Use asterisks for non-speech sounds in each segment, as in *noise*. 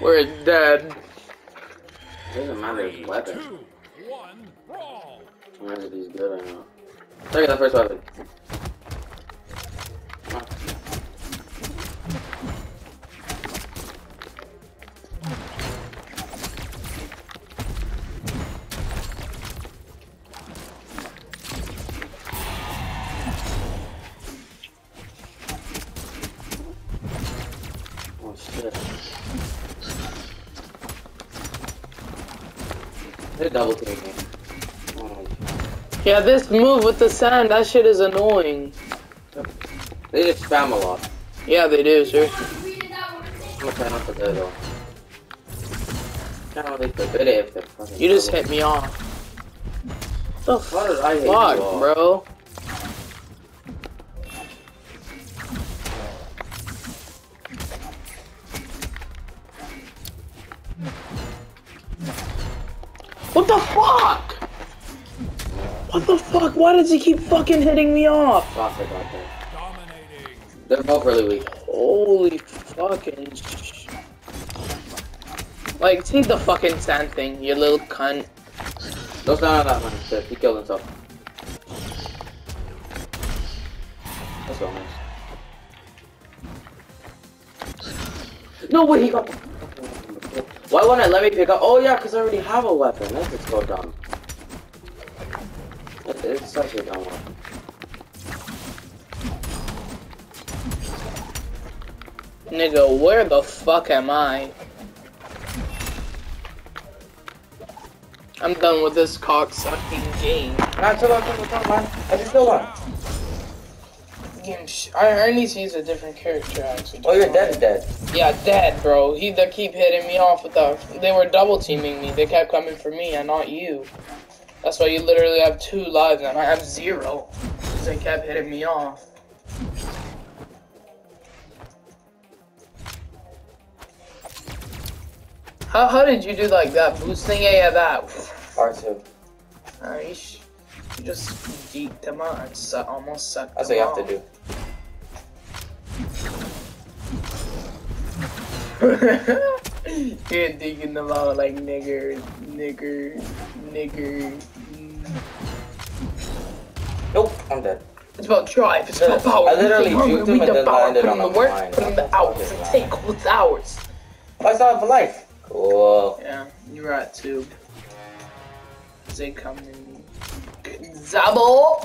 We're dead. Doesn't matter his weapon. Two, one, brawl. Matters if he's good or not. Look at the first weapon. Oh shit. Double. Oh Yeah, this move with the sand, that shit is annoying. They just spam a lot. Yeah, they do, sir. I'm gonna try not to do it though. Can't really forbid it if they're fucking. You just hit me off. The Why did I hit you fuck, bro? The fuck? What the fuck? Why does he keep fucking hitting me off? Fuck, I got that. They're both really weak. Holy fucking sh- Like, take the fucking sand thing, you little cunt. Don't stand on that man. Shit, he killed himself. Let's go, man. No way, he got. Why wouldn't it let me pick up? Oh yeah, because I already have a weapon. That's just so dumb. It- It's such a dumb weapon. Nigga, where the fuck am I? I'm done with this cocksucking game. Nah, chill out, chill out, chill out, man. I just killed one. Game sh- I, I need to use a different character actually. Oh, you're dead, dead. Yeah, dead, bro. He they keep hitting me off with the. They were double teaming me. They kept coming for me and not you. That's why you literally have two lives and I have zero. Cause they kept hitting me off. How, how did you do like that? Boosting A at that. R2. Nice. You just deeped them out and su- almost sucked That's what you have to do. *laughs* *laughs* You're digging them out like nigger, nigger, nigger. Nope, I'm dead. It's about drive, it's about power. I literally juked him and the then power, landed put on the work, mine. put in the hours, and lying. take what's ours. I still have a life. Cool. Yeah, you're right too. They come in. Zabo!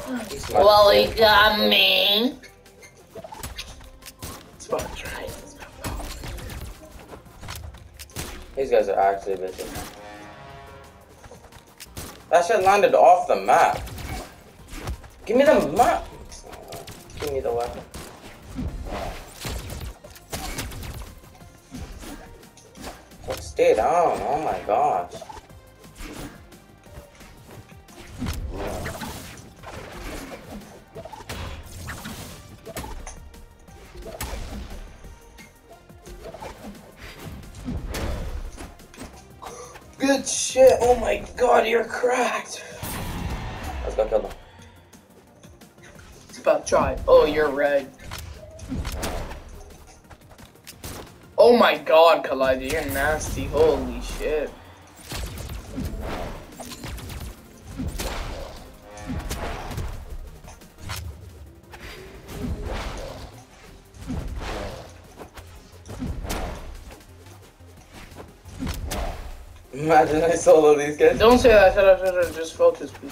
Well, he got me. It's. It's about. These guys are actually bitches. That shit landed off the map. Give me the map. Give me the weapon. What stay down? Oh my gosh. Good shit. Oh my god, you're cracked. Let's go kill them. About drive. Oh, you're red. Oh my god, Collider, you're nasty. Holy shit. Imagine I solo these guys. Don't say that. Shut up, shut up. Just focus, please.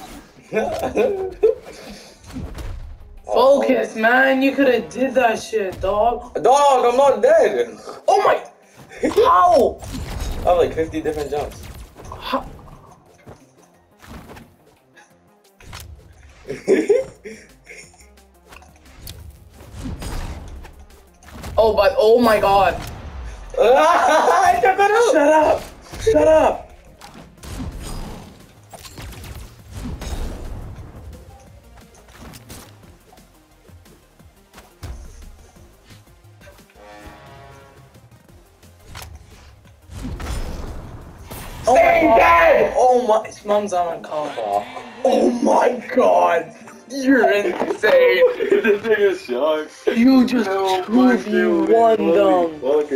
*laughs* Focus, man. You could have did that shit, dog. Dog, I'm not dead. Oh my. How? I have like 50 different jumps. How? *laughs* Oh, but oh my god. *laughs* I took it out. Shut up. Shut up. Oh my god. Oh my. His mom's on a call. Oh my god. You're insane. *laughs* this thing is shocked. You just proved you won them. Fuck